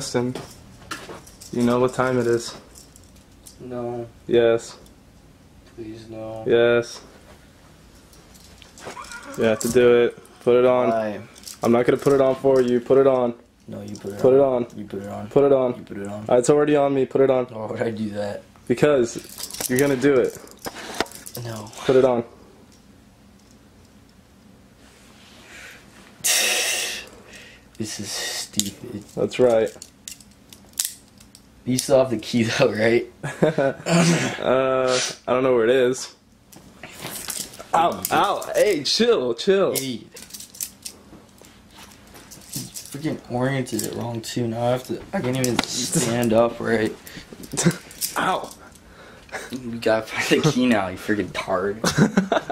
Preston, you know what time it is. No, Yes, please no. yes. You have to do it. Put it on. Why? I'm not gonna put it on for you. Put it on. No, you put it Put on. it on. You put it on. Put it on. You put it on. It's already on me. Put it on. Why would I do that? Because you're gonna do it. No. Put it on. This is That's right. You still have the key though, right? uh, I don't know where it is. Ow, ow, hey, chill, chill. Idiot. Freaking oriented it wrong too. Now I have to. I can't even stand up right. Ow. You gotta find the key now. You freaking tard.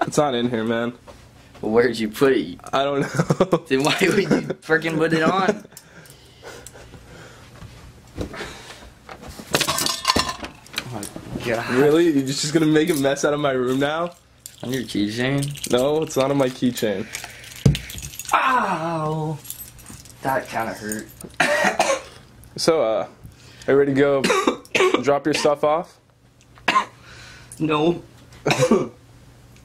It's not in here, man. Well, where'd you put it? I don't know. Then why would you freaking put it on? Oh my god. really? You're just gonna make a mess out of my room now? On your keychain? No, it's not on my keychain. Ow! That kind of hurt. So, uh, are you ready to go drop your stuff off? No.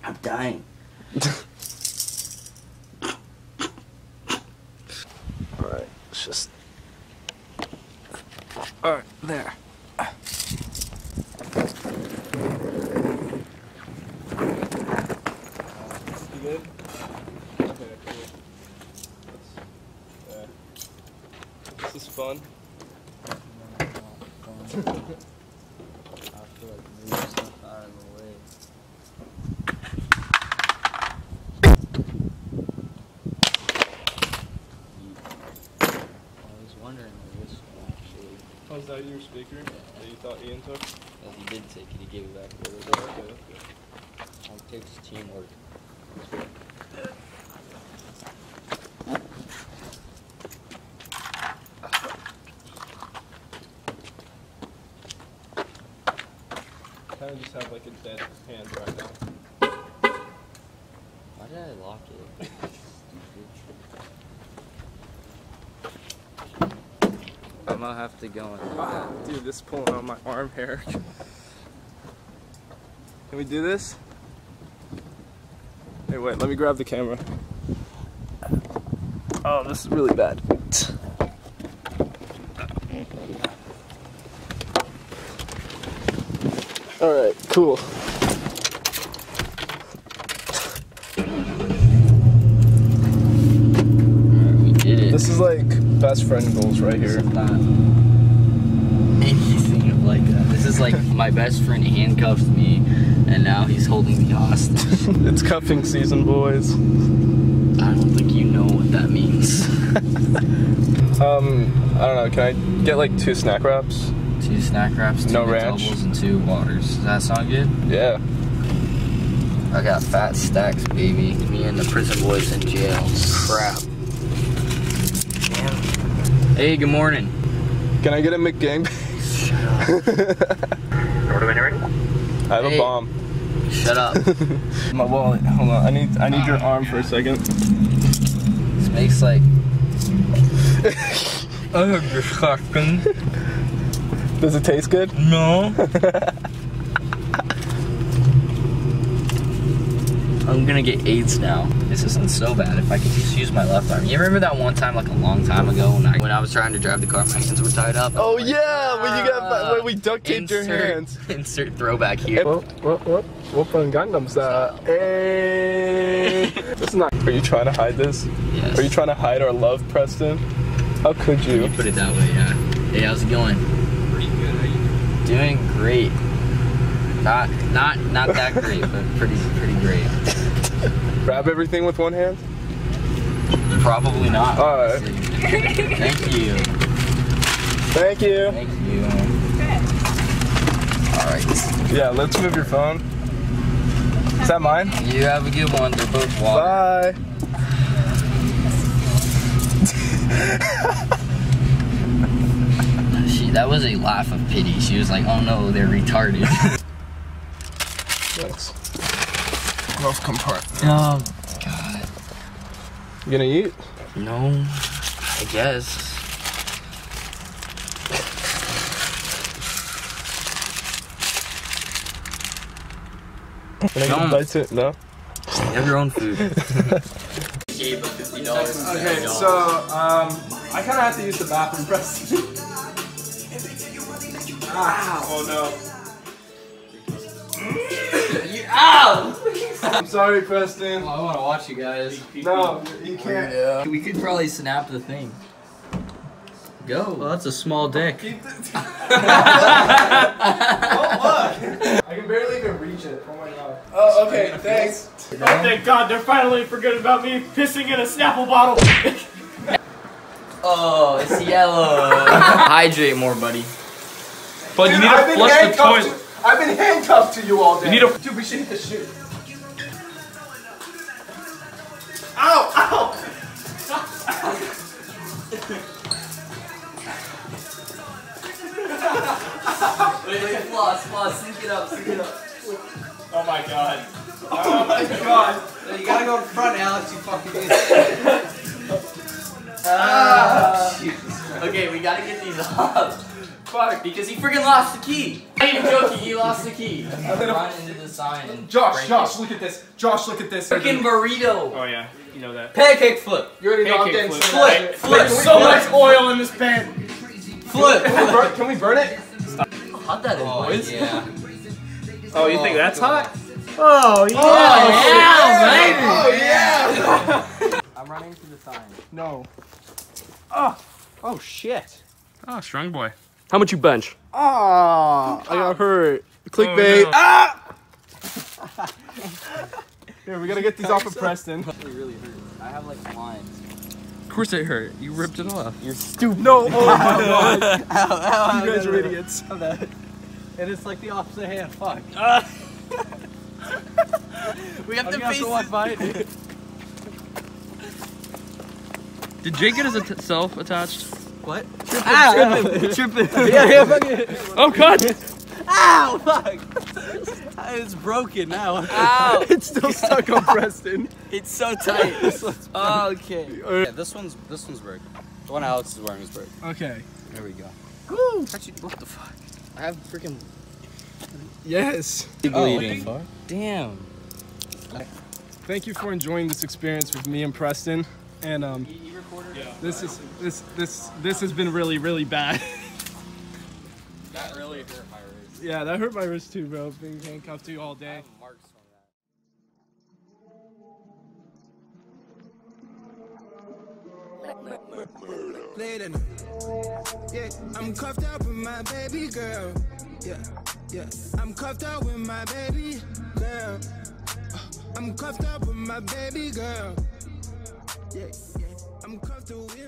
I'm dying. Alright, it's just. Alright, there. You good? Okay, cool. That's, yeah. This fun. I was wondering where this one actually. Oh, is that your speaker that you thought Ian took? Well, he did take it. He gave it back to Oh, her. okay, okay. It takes teamwork. Of just have like a dead hand right now. Why did I lock it? I'm gonna have to go and Ah, dude, this is pulling on my arm hair. Can we do this? Hey, wait, let me grab the camera. Oh, this is really bad. Alright, cool. We did it. This is like best friend goals right here. not anything like that. This is like my best friend handcuffed me, and now he's holding me hostage. it's cuffing season, boys. I don't think you know what that means. Um, I don't know, can I get like two snack wraps? Two snack wraps, two No ranch? doubles, and two waters. Does that sound good? Yeah. I got fat stacks, baby. Me and the prison boys in jail. Crap. Hey, good morning. Can I get a McGang? Order when you're ready. I have Hey. a bomb. Shut up. My wallet. Hold on. I need I need your arm for a second. this makes like. oh, disgusting. Does it taste good? No. I'm gonna get AIDS now. This isn't so bad if I could just use my left arm. You remember that one time, like a long time ago, when I when I was trying to drive the car, my hands were tied up. Oh Like, yeah, when you got ah. when we duct taped your hands. Insert throwback here. Whoop whoop whoop whoop on Gangnam Style. Hey. this is not. Are you trying to hide this? Yes. Are you trying to hide our love, Preston? How could you? you? Put it that way, yeah. Hey, how's it going? Pretty good. How you doing? Great. Not not not that great, but pretty pretty great. Grab everything with one hand. Probably not. All right. Thank you. Thank you. Thank you. All right. Yeah, let's move your phone. Is that mine? You have a good one. They're both water. Bye. That was a laugh of pity. She was like, oh no, they're retarded. Thanks. Glove compartment. Oh, um, God. You gonna eat? No, I guess. Can I get a bite to it? No? Have your own food. okay, so um, I kind of have to use the bathroom, first. ah, oh no. you, Ow! I'm sorry, Preston. Oh, I want to watch you guys. No, you can't. We could probably snap the thing. Go. Well, that's a small dick. Keep the- oh, look. I can barely even reach it. Oh my god. Oh, okay, thanks. Oh, thank God, they're finally forgetting about me pissing in a Snapple bottle. Oh, it's yellow. Hydrate more, buddy. But you need I've to flush the toilet. to- I've been handcuffed to you all day. You need to- Dude, we should hit the chute. Ow! Ow! Wait, wait, floss, floss, sync it up, sync it up. oh my God. Oh my god. You gotta go in front, Alex. You fucking idiot. Ah. Okay, we gotta get these off. Fuck. Because he freaking lost the key. I'm joking, he lost the key. I'm Run into the sign and Josh, break Josh, it. look at this. Josh, look at this. Freaking burrito. Oh yeah, you know that. Pancake flip. You already know I'm getting flip. some of Flip, flip. So much oil in this pan. Flip. Can we burn, can we burn it? Hot that is, oh, boys. Yeah. Oh, you think that's oh, hot? Oh, oh yeah. baby. Oh yeah! I'm running to the sign. No. Oh. Oh shit. Oh, strong boy. How much you bench? Ah, I got hurt. Clickbait. no. Ah! Here, we gotta get these off of Preston. It really hurts. I have like lines. Of course it hurt. You ripped it off. You're stupid. No, oh my god. Ow, ow, You guys are idiots. And it's like the opposite hand. Fuck. We have I'm to gonna have face to walk it. by it. Did Jake get his at- self attached? What? Tripping. Tripping. Yeah, yeah, fucking. Oh god. Ow! Fuck! It's broken now. Ow! It's still stuck on Preston. It's so tight. okay. Uh, yeah, this one's this one's broken. The one Alex is wearing is broken. Okay. There we go. Actually, what the fuck? I have freaking Yes. Oh, bleeding. damn. Thank you for enjoying this experience with me and Preston. And um, You this is this this this has been really really bad. That really hurt my wrist. yeah, that hurt my wrist too, bro. Being handcuffed to you all day. later. Yeah, I'm cuffed up with my baby girl. Yeah, yeah, I'm cuffed up with my baby girl. Uh, I'm cuffed up with my baby girl. Yeah, yeah, I'm comfortable with.